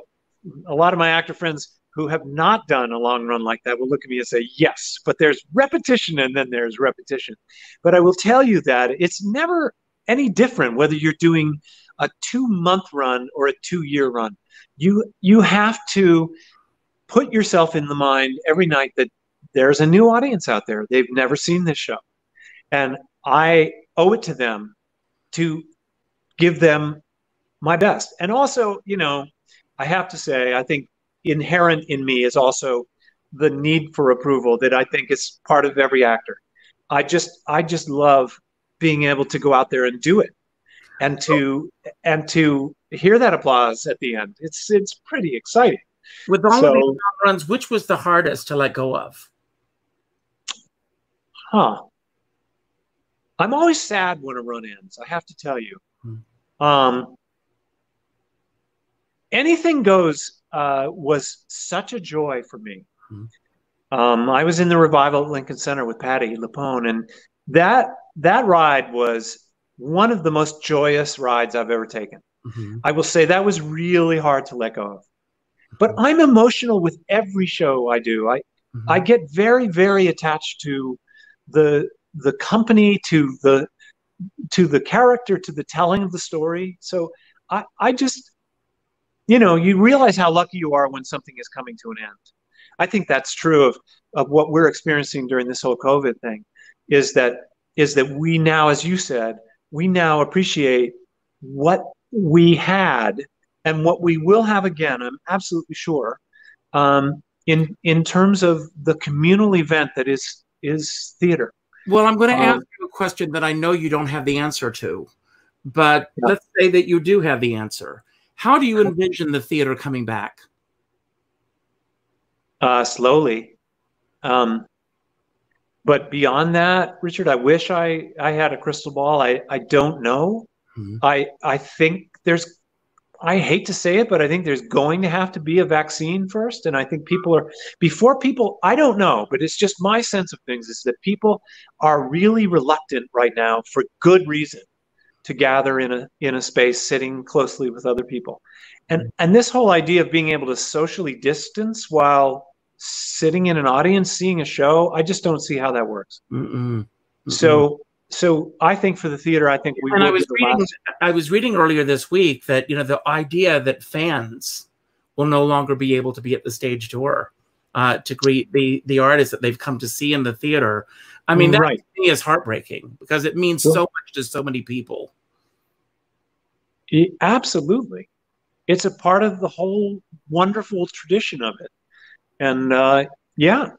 a lot of my actor friends who have not done a long run like that will look at me and say, yes, but there's repetition and then there's repetition. But I will tell you that it's never any different whether you're doing a two month run or a two year run. You, you have to put yourself in the mind every night that there's a new audience out there. They've never seen this show. And I owe it to them to give them my best. And also, you know, I have to say, I think inherent in me is also the need for approval that I think is part of every actor. I just I just love being able to go out there and do it and to and to hear that applause at the end. It's it's pretty exciting. With all so, of these runs, which was the hardest to let go of? Huh. I'm always sad when a run ends. I have to tell you. Um, anything goes uh, was such a joy for me. Mm-hmm. Um, I was in the revival at Lincoln Center with Patti LuPone, and that that ride was one of the most joyous rides I've ever taken. Mm-hmm. I will say that was really hard to let go of. But mm-hmm. I'm emotional with every show I do. I mm-hmm. I get very very attached to the the company, to the to the character, to the telling of the story. So I, I just, you know, you realize how lucky you are when something is coming to an end. I think that's true of, of what we're experiencing during this whole COVID thing is that is that we now, as you said, we now appreciate what we had and what we will have again. I'm absolutely sure. Um, in in terms of the communal event that is is theater. Well, I'm going to um, ask you a question that I know you don't have the answer to, but yeah. let's say that you do have the answer. How do you envision the theater coming back? Uh, slowly. Um, but beyond that, Richard, I wish I, I had a crystal ball. I, I don't know. Mm-hmm. I, I think there's I hate to say it, but I think there's going to have to be a vaccine first. And I think people are, before people, I don't know, but it's just my sense of things is that people are really reluctant right now for good reason to gather in a, in a space sitting closely with other people. And, and this whole idea of being able to socially distance while sitting in an audience, seeing a show, I just don't see how that works. Mm-mm. Mm-mm. So so I think for the theater, I think we. And I was reading. Last. I was reading earlier this week that you know the idea that fans will no longer be able to be at the stage door uh, to greet the the artists that they've come to see in the theater. I mean, that right. is heartbreaking because it means so much to so many people. It, absolutely, it's a part of the whole wonderful tradition of it, and uh, yeah.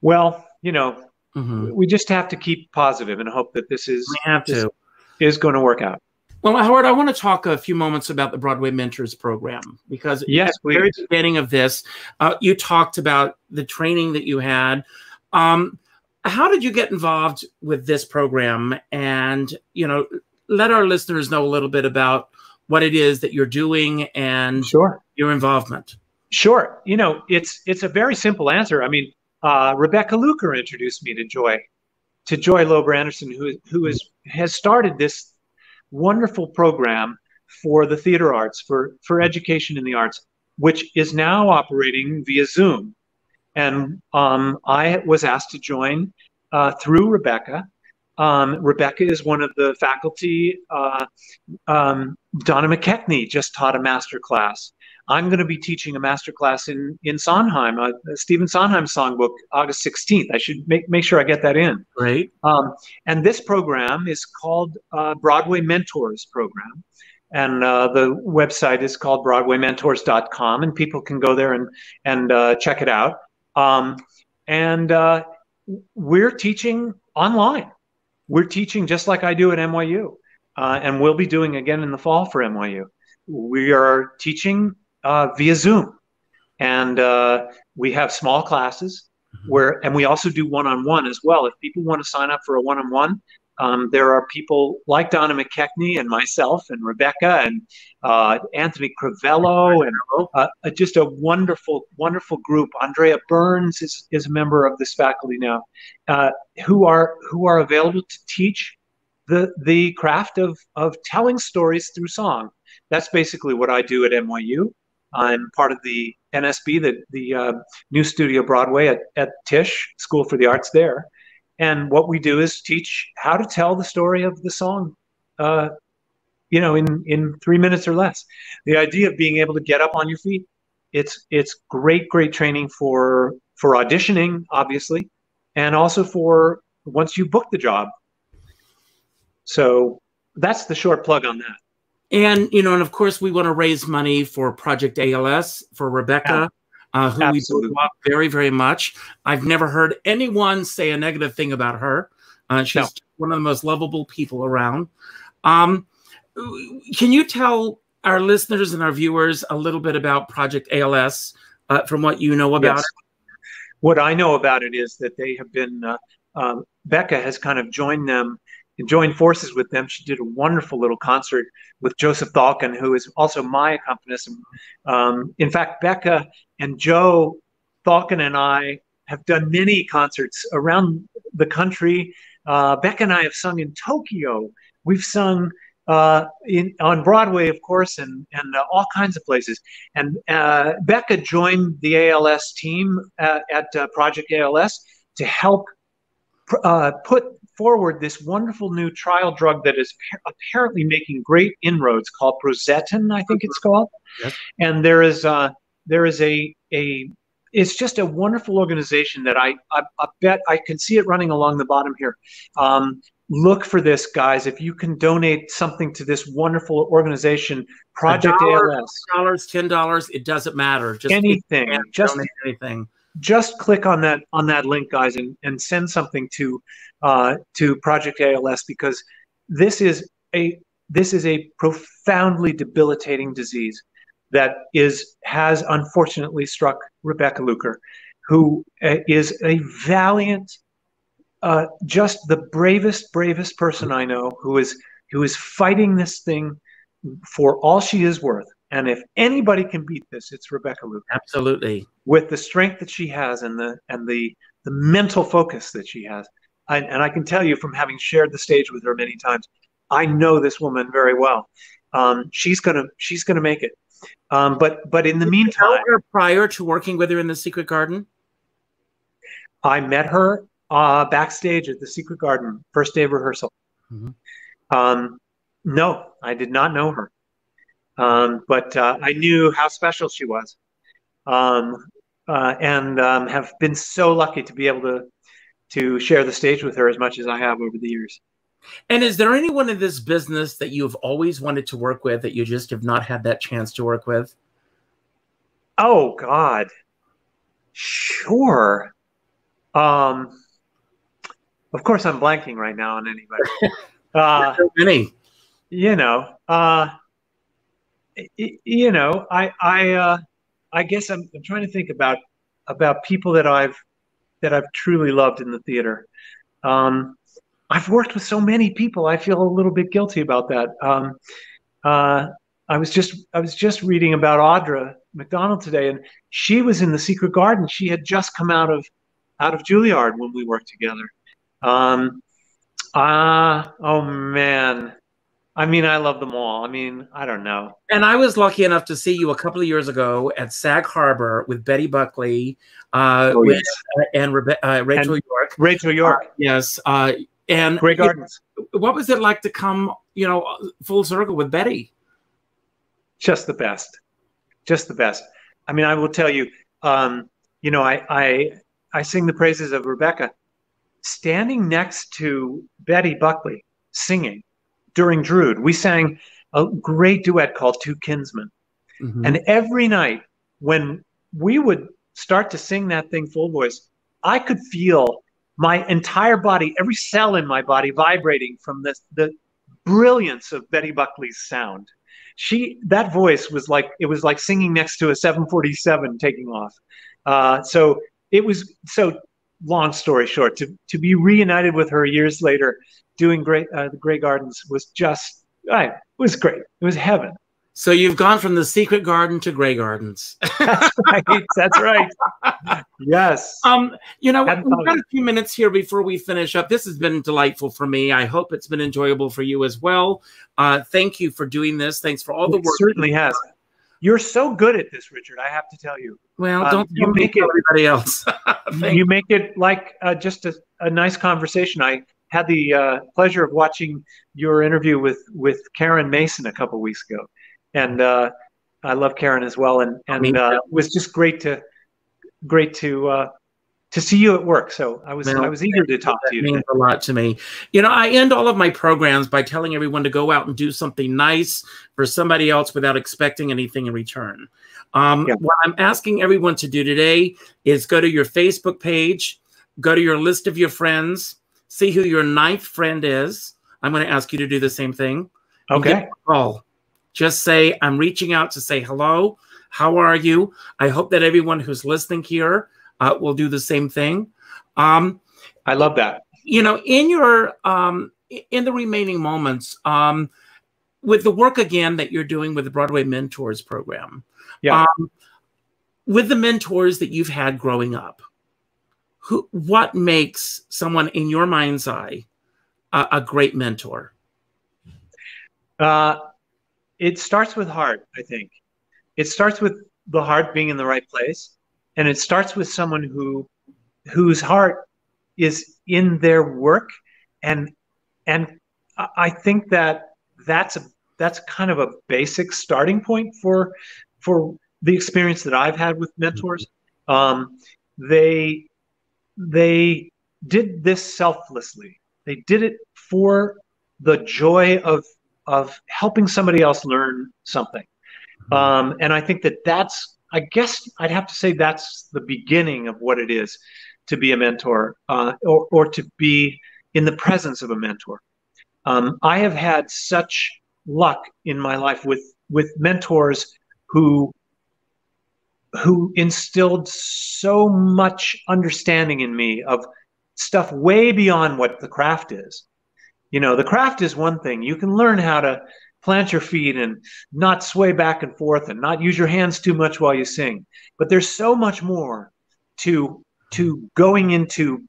Well, you know, Mm-hmm. We just have to keep positive and hope that this is we have to is going to work out. Well, Howard, I want to talk a few moments about the Broadway Mentors Program because yes, at the very beginning of this, uh, you talked about the training that you had. Um, how did you get involved with this program? And you know, let our listeners know a little bit about what it is that you're doing and sure. your involvement. Sure. You know, it's it's a very simple answer. I mean, uh, Rebecca Luker introduced me to Joy, to Joy Lober Anderson, who who is has started this wonderful program for the theater arts, for for education in the arts, which is now operating via Zoom. And um, I was asked to join uh, through Rebecca. Um, Rebecca is one of the faculty. Uh, um, Donna McKechnie just taught a master class. I'm going to be teaching a master class in in Sondheim, uh, Stephen Sondheim songbook, August 16th. I should make make sure I get that in. Great. Um, and this program is called uh, Broadway Mentors Program, and uh, the website is called BroadwayMentors.com, and people can go there and and uh, check it out. Um, and uh, we're teaching online. We're teaching just like I do at NYU, uh, and we'll be doing again in the fall for NYU. We are teaching uh, via Zoom, and uh, we have small classes mm-hmm. where, and we also do one-on-one as well. If people want to sign up for a one-on-one, um, there are people like Donna McKechnie and myself and Rebecca and uh, Anthony Crivello and uh, just a wonderful, wonderful group. Andrea Burns is, is a member of this faculty now, uh, who are who are available to teach the the craft of of telling stories through song. That's basically what I do at NYU. I'm part of the NSB, the, the uh, New Studio Broadway at, at Tisch School for the Arts there. And what we do is teach how to tell the story of the song, uh, you know, in, in three minutes or less. The idea of being able to get up on your feet, it's it's great, great training for for auditioning, obviously, and also for once you book the job. So that's the short plug on that. And you know, and of course, we want to raise money for Project ALS for Rebecca, uh, who Absolutely. we love very, very much. I've never heard anyone say a negative thing about her. Uh, she's no. one of the most lovable people around. Um, can you tell our listeners and our viewers a little bit about Project ALS uh, from what you know about yes. it? What I know about it is that they have been, uh, um, Becca has kind of joined them and joined forces with them. She did a wonderful little concert with Joseph Thalken, who is also my accompanist. Um, in fact, Becca and Joe Thalken and I have done many concerts around the country. Uh, Becca and I have sung in Tokyo. We've sung uh, in, on Broadway, of course, and, and uh, all kinds of places. And uh, Becca joined the ALS team uh, at uh, Project ALS to help put forward this wonderful new trial drug that is apparently making great inroads called Prosetin, I think it's called. Yes. And there is uh, there is a a it's just a wonderful organization that I, I, I bet I can see it running along the bottom here. Um, look for this, guys. If you can donate something to this wonderful organization, Project dollar, ALS, dollars, ten dollars, it doesn't matter. Just anything, just anything just click on that on that link, guys, and, and send something to uh, to Project ALS because this is a this is a profoundly debilitating disease that is has unfortunately struck Rebecca Luker, who uh, a valiant, uh, just the bravest bravest person I know who is who is fighting this thing for all she is worth and if anybody can beat this, it's Rebecca Luker. Absolutely. With the strength that she has and the and the the mental focus that she has. I, and I can tell you from having shared the stage with her many times, I know this woman very well. Um, she's gonna she's gonna make it. Um, but but in the Did meantime, prior to working with her in the Secret Garden, I met her uh, backstage at the Secret Garden first day of rehearsal. Mm-hmm. Um, no, I did not know her. Um, but uh, I knew how special she was, um, uh, and um, have been so lucky to be able to to share the stage with her as much as I have over the years. And is there anyone in this business that you've always wanted to work with that you just have not had that chance to work with? Oh God, sure. Um, of course, I'm blanking right now on anybody. Uh, many. You know, uh, you know, I I uh, I guess I'm, I'm trying to think about about people that I've that I've truly loved in the theater. Um, I've worked with so many people. I feel a little bit guilty about that. Um, uh, I was just I was just reading about Audra McDonald today, and she was in the Secret Garden. She had just come out of out of Juilliard when we worked together. Um, ah, oh man, I mean, I love them all. I mean, I don't know. And I was lucky enough to see you a couple of years ago at Sag Harbor with Betty Buckley uh, Oh, with, uh, and Rebe- uh, Rachel York. Rachel York, Yes. Uh, and Grey Gardens, what was it like to come, you know, full circle with Betty? just the best, just the best. I mean, I will tell you, um, you know, I I I sing the praises of Rebecca, standing next to Betty Buckley singing during Drood. We sang a great duet called Two Kinsmen. Mhm. And every night when we would start to sing that thing full voice, I could feel my entire body, every cell in my body vibrating from this the brilliance of Betty Buckley's sound. She that voice was like it was like singing next to a 747 taking off. Uh, so it was so long story short to to be reunited with her years later doing great uh, the Grey Gardens was just I, it was great. It was heaven. so you've gone from the secret garden to Grey Gardens. That's right. That's right. Yes. Um, you know, we've got a few minutes here before we finish up. This has been delightful for me. I hope it's been enjoyable for you as well. Uh, thank you for doing this. Thanks for all the It work. certainly has. You're so good at this, Richard. I have to tell you. Well, Um, don't you you make make it- everybody else. You make it like uh, just a, a nice conversation. I had the uh, pleasure of watching your interview with with Karen Mason a couple weeks ago, and uh, I love Karen as well. And and uh, it was just great to great to uh, to see you at work. So I was Well, I was eager to talk to you. means Today. a lot to me. You know, I end all of my programs by telling everyone to go out and do something nice for somebody else without expecting anything in return. Um, Yeah. What I'm asking everyone to do today is go to your Facebook page, go to your list of your friends, see who your ninth friend is. I'm going to ask you to do the same thing. Okay. call. Just say, I'm reaching out to say hello. How are you? I hope that everyone who's listening here uh, will do the same thing. Um, I love that. you know in your um in the remaining moments um with the work again that you're doing with the broadway mentors program Yeah. um, with the mentors that you've had growing up who what makes someone in your mind's eye a, a great mentor Uh, it starts with heart, I think. It starts with the heart being in the right place, and it starts with someone who whose heart is in their work, and and I think that that's a that's kind of a basic starting point for for the experience that I've had with mentors. Um, they they did this selflessly. They did it for the joy of of helping somebody else learn something. Um, and I think that that's, I guess I'd have to say that's the beginning of what it is to be a mentor uh, or, or to be in the presence of a mentor. Um, I have had such luck in my life with, with mentors who who instilled so much understanding in me of stuff way beyond what the craft is you know the craft is one thing you can learn how to plant your feet and not sway back and forth and not use your hands too much while you sing. But there's so much more to to going into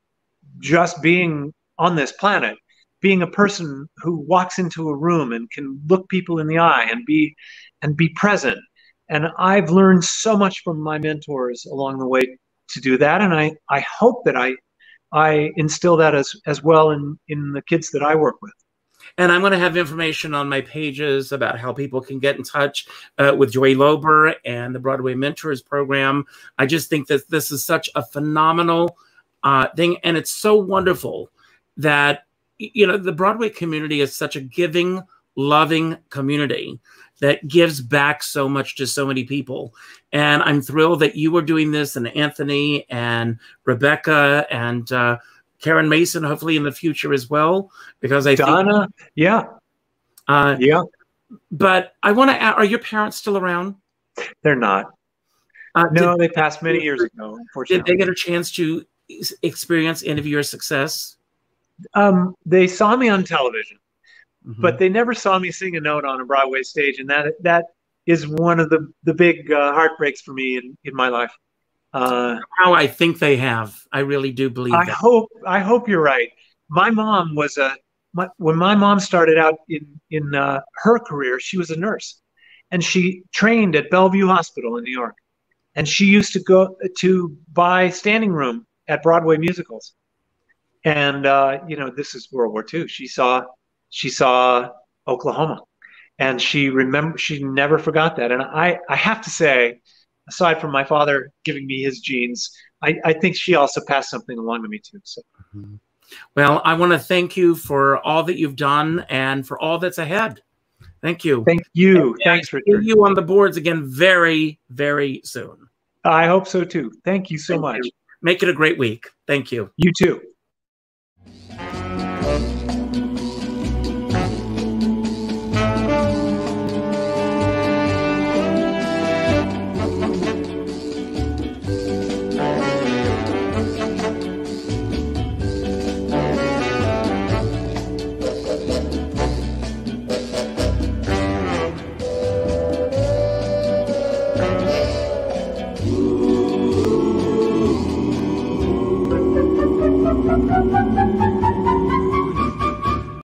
just being on this planet being a person who walks into a room and can look people in the eye and be and be present. And i've learned so much from my mentors along the way to do that. And i i hope that i I instill that as as well in in the kids that I work with. And I'm going to have information on my pages about how people can get in touch uh, with Joy Lober and the Broadway Mentors program. I just think that this is such a phenomenal uh, thing. And it's so wonderful that, you know, the Broadway community is such a giving, loving community that gives back so much to so many people. And I'm thrilled that you are doing this and Anthony and Rebecca and uh, Karen Mason, hopefully in the future as well, because I think Donna, yeah, uh, yeah, but I want to. Ask, are your parents still around? they're not. Uh, No, they passed many years ago. Did, did they get a chance to experience any of your success? um, they saw me on television, Mhm. but they never saw me sing a note on a Broadway stage, and that that is one of the the big uh, heartbreaks for me in in my life. Uh, How I think they have, I really do believe. I that. hope I hope you're right. My mom was a my, when my mom started out in in uh, her career, she was a nurse, and she trained at Bellevue Hospital in New York, and she used to go to buy standing room at Broadway musicals, and uh, you know this is World War II. She saw she saw Oklahoma, and she remember she never forgot that. And I I have to say, aside from my father giving me his genes, I, I think she also passed something along to me too. So. Mm-hmm. Well, I want to thank you for all that you've done and for all that's ahead. Thank you. Thank you. And Thanks, for you on the boards again very, very soon. I hope so too. Thank you so thank much. You. Make it a great week. Thank you. You too.